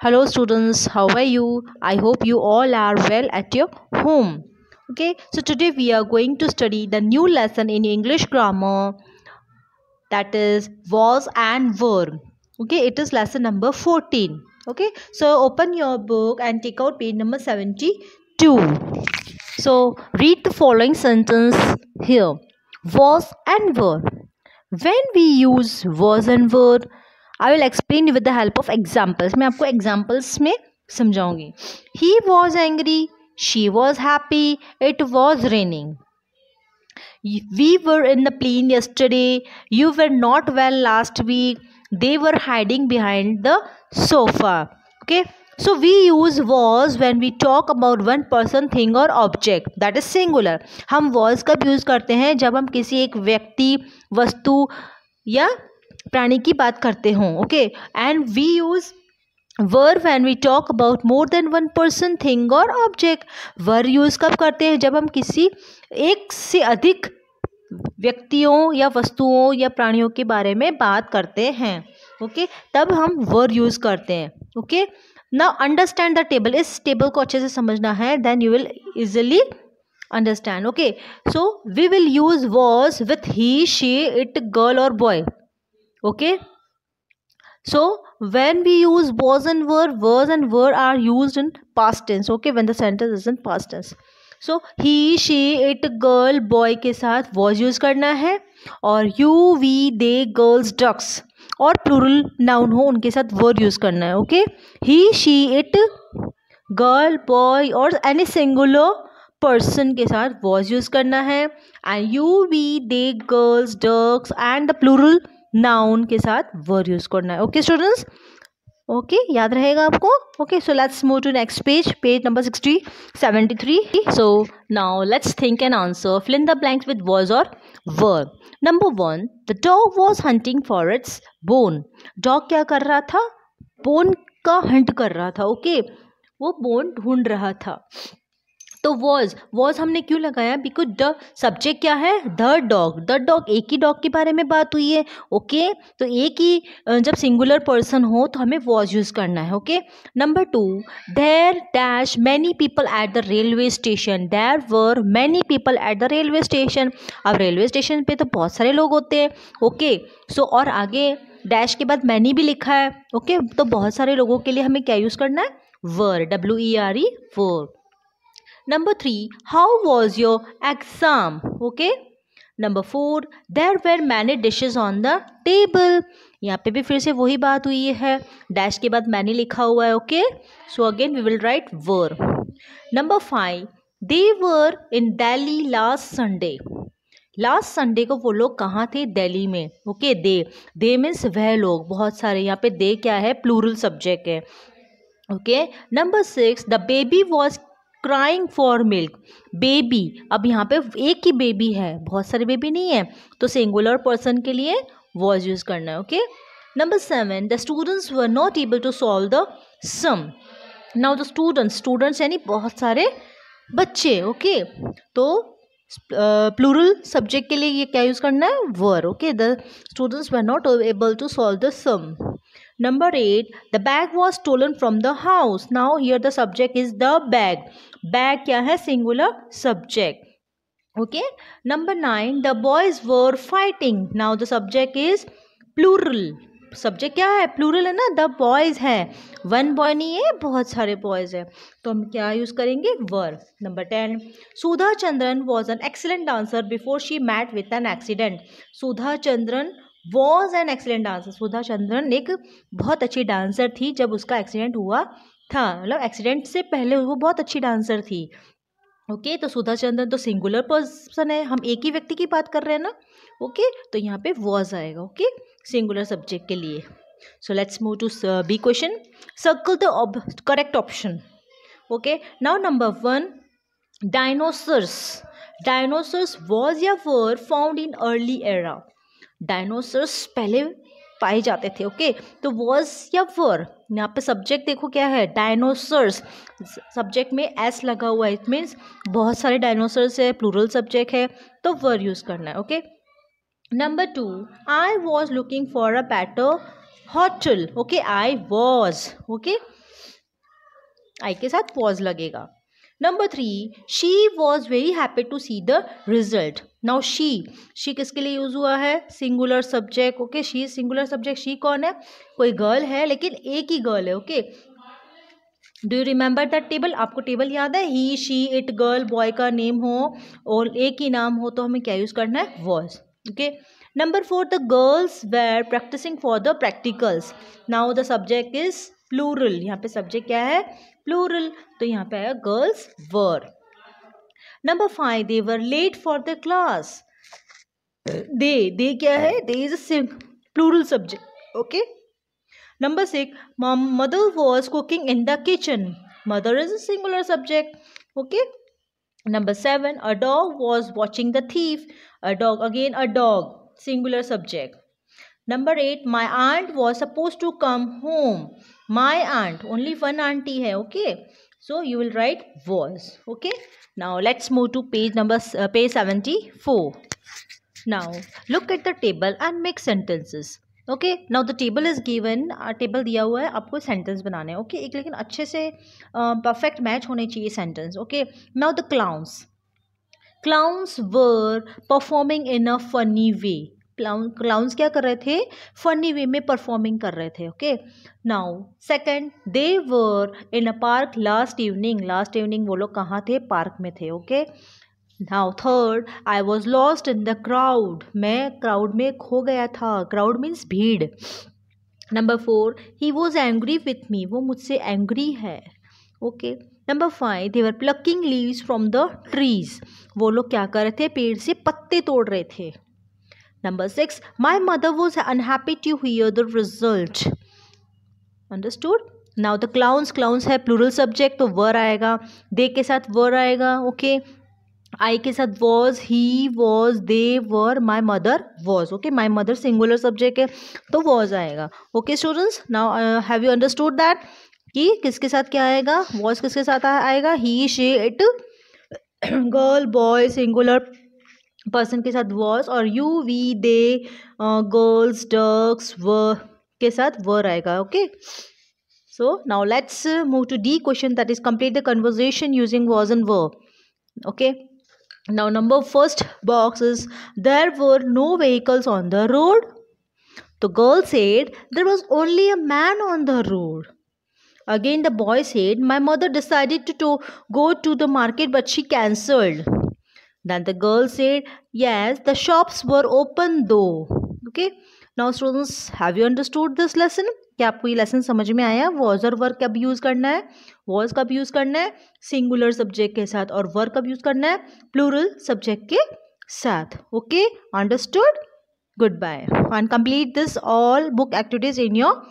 Hello students, how are you? I hope you all are well at your home. Okay, so today we are going to study the new lesson in English grammar that is was and were. Okay, it is lesson number 14. Okay, so open your book and take out page number 72. So read the following sentence here was and were. When we use was and were, I will explain with the help of examples मैं आपको examples में समझाऊँगी। He was angry she was happy it was raining we were in the plane yesterday you were not well last week they were hiding behind the sofa okay so we use was when we talk about one person thing और object that is singular हम was कब use करते हैं? जब हम किसी एक व्यक्ति, वस्तु या प्राणी की बात करते हों okay and we use were when we talk about more than one person thing और ऑब्जेक्ट वर यूज़ कब करते हैं? जब हम किसी एक से अधिक व्यक्तियों या वस्तुओं या प्राणियों के बारे में बात करते हैं ओके? तब हम वर यूज़ करते हैं ओके ना अंडरस्टैंड द टेबल इस टेबल को अच्छे से समझना है then you will easily understand okay so we will use was with he she it girl और boy okay? So, when we use was and were, was and were are used in past tense, okay? When the sentence is in so he she it girl boy के साथ was use करना है और you we they girls ducks और plural noun हो, उनके साथ were use करना है okay he she it girl boy और एनी सिंगुलर पर्सन के साथ वॉज़ यूज़ करना है। And you we they girls ducks and the plural noun के साथ वर्ड यूज़ करना है। ओके स्टूडेंट्स ओके याद रहेगा आपको? Okay so let's move to next page page number sixty seventy three so now let's think an answer fill in the blanks with words और were number one the dog was hunting for its bone dog क्या कर रहा था? Bone का Hunt कर रहा था okay okay? वो बोन ढूंढ रहा था। तो वॉज़ वॉज़ हमने क्यों लगाया? बिकॉज़ द सब्जेक्ट क्या है? द डॉग द डॉग एक ही डॉग के बारे में बात हुई है ओके तो एक ही जब सिंगुलर पर्सन हो तो हमें वॉज़ यूज़ करना है okay number two there dash many people at the railway station there were many people at the railway station अब रेलवे स्टेशन पे तो बहुत सारे लोग होते हैं ओके सो और आगे डैश के बाद मैनी भी लिखा है ओके तो बहुत सारे लोगों के लिए हमें क्या यूज़ करना है? Were W E R E were Number three, how was your exam? Okay. Number four there were many dishes on the table यहाँ पे भी फिर से वही बात हुई है। डैश के बाद मैनी लिखा हुआ है okay so again we will write were number five they were in Delhi last Sunday last Sunday को वो लोग कहाँ थे? दिल्ली में ओके दे दे मीन्स वह लोग बहुत सारे यहाँ पे दे क्या है? प्लूरल सब्जेक्ट है okay number six the baby was crying for milk baby अब यहाँ पे एक ही बेबी है बहुत सारे बेबी नहीं है तो सिंगुलर पर्सन के लिए वॉज़ यूज़ करना है okay number seven the students were not able to solve the sum now the students students यानी बहुत सारे बच्चे ओके okay? तो प्लूरल uh, सब्जेक्ट के लिए ये क्या यूज़ करना है? Were okay the students were not able to solve the sum Number 8. The bag was stolen from the house. Now here the subject is the bag. Bag क्या है singular subject. Okay. Number 9. The boys were fighting. Now the subject is plural. Subject क्या है plural है ना the boys है one boy नहीं है बहुत सारे बॉयज़ है तो हम क्या यूज़ करेंगे were number ten Sudha Chandran was an excellent dancer before she met with an accident Sudha Chandran was an excellent dancer Sudha Chandran एक बहुत अच्छी डांसर थी जब उसका एक्सीडेंट हुआ था। मतलब एक्सीडेंट से पहले वो बहुत अच्छी डांसर थी। ओके okay, तो सुधा चंद्रन तो सिंगुलर पर्सन है। हम एक ही व्यक्ति की बात कर रहे हैं ना? ओके okay, तो यहाँ पे वॉज़ आएगा। ओके सिंगुलर सब्जेक्ट के लिए। So let's move to B question circle the correct option okay now number one dinosaurs dinosaurs was या were found in early era dinosaurs पहले पाए जाते थे ओके तो वॉज़ या वर यहाँ पे सब्जेक्ट देखो क्या है? डायनोसर्स सब्जेक्ट में एस लगा हुआ है इट मीन्स बहुत सारे डायनोसर्स है प्लूरल सब्जेक्ट है तो वर यूज़ करना है okay number two I was looking for a better hotel okay I was okay I के साथ वॉज़ लगेगा। Number three she was very happy to see the result now she she किसके लिए use हुआ है? Singular subject okay she singular subject she कौन है? कोई गर्ल है, लेकिन एक ही गर्ल है okay do you remember that table आपको टेबल याद है? He she it girl boy का नेम हो और एक ही नाम हो तो हमें क्या यूज़ करना है? Was okay number four the girls were practising for the practicals now the subject is plural यहाँ पे सब्जेक्ट क्या है? प्लूरल तो यहाँ पे आया girls were number five they were late for the class they they क्या है? They is plural subject okay number six mother was cooking in the kitchen mother is a singular subject okay number seven a dog was watching the thief a dog again a dog singular subject Number 8. My aunt was supposed to come home. My aunt. Only one auntie hai. Okay. So you will write was. Okay. Now let's move to page number uh, page 74. Now look at the table and make sentences. Okay now the table is given table दिया हुआ है आपको sentence बनाने हैं okay okay? एक लेकिन अच्छे से परफेक्ट uh, मैच होने चाहिए sentence okay now the clowns clowns were performing in a funny way clowns क्या कर रहे थे? फनी वे में परफॉर्मिंग कर रहे थे okay now second they were in a park last evening last evening वो लोग कहाँ थे? पार्क में थे okay now third I was lost in the crowd मैं क्राउड में खो गया था। क्राउड मीन्स भीड़. Number four he was angry with me वो मुझसे एंग्री है okay number five they were plucking leaves from the trees वो लोग क्या कर रहे थे? पेड़ से पत्ते तोड़ रहे थे। Number six my mother was unhappy to hear the result understood now the clowns clowns है प्लूरल सब्जेक्ट तो वर आएगा। दे के साथ वर आएगा ओके okay? आई के साथ was he was they were my mother was okay my mother singular subject है तो वॉज़ आएगा okay students now have you understood that कि किसके साथ क्या आएगा? वॉज़ किसके साथ आएगा? He she it girl boy singular person के साथ वॉज़ और you we they girls ducks were के साथ वर आएगा okay so now let's move to D question that is complete the conversation using was and were okay now number first box is there were no vehicles on the road तो girl said there was only a man on the road again the boy said my mother decided to to go to the market but she cancelled then the girl said, yes, the shops were open though. Okay. Now students, have you understood this lesson? क्या आपको ये lesson समझ में आया? Was और work कब use करना है? वॉज़ कब यूज़ करना है? सिंगुलर सब्जेक्ट के साथ और वर्क कब यूज़ करना है? प्लूरल सब्जेक्ट के साथ. Okay understood good bye and complete this all book activities in your